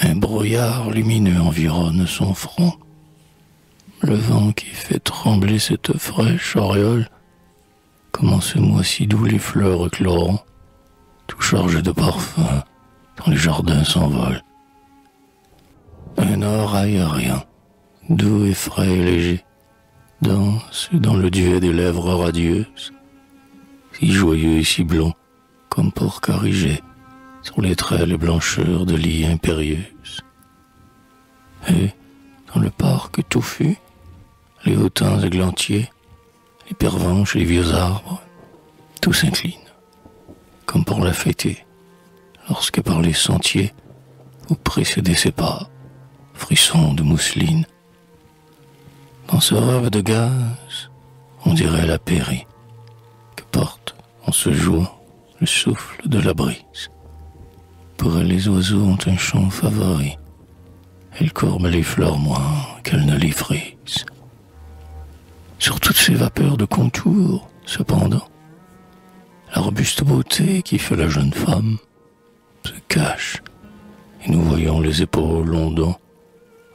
Un brouillard lumineux environne son front. Le vent qui fait trembler cette fraîche auréole, comment ce mois si doux les fleurs écloront, tout chargé de parfums, dans les jardins s'envolent. Un or aérien, doux et frais et léger, danse dans le duet des lèvres radieuses, si joyeux et si blond, comme pour corriger sur les traits les blancheurs de lit impérieuse. Et, dans le parc touffu, les hautains églantiers, les pervenches et les vieux arbres, tout s'incline, comme pour la fêter, lorsque par les sentiers, vous précédez ses pas, frissons de mousseline. Dans ce rêve de gaz, on dirait la pairie, que porte en se jouant le souffle de la brise. Pour elle, les oiseaux ont un chant favori. Elle courbe les fleurs moins qu'elle ne les frise. Sur toutes ces vapeurs de contour, cependant, la robuste beauté qui fait la jeune femme se cache, et nous voyons les épaules ondant,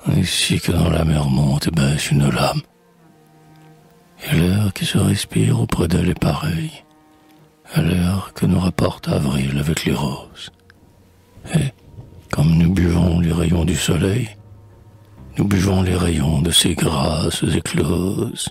ainsi que dans la mer monte et baisse une lame. Et l'air qui se respire auprès d'elle est pareil à l'air que nous rapporte avril avec les roses. Et, comme nous buvons les rayons du soleil, nous buvons les rayons de ces grâces écloses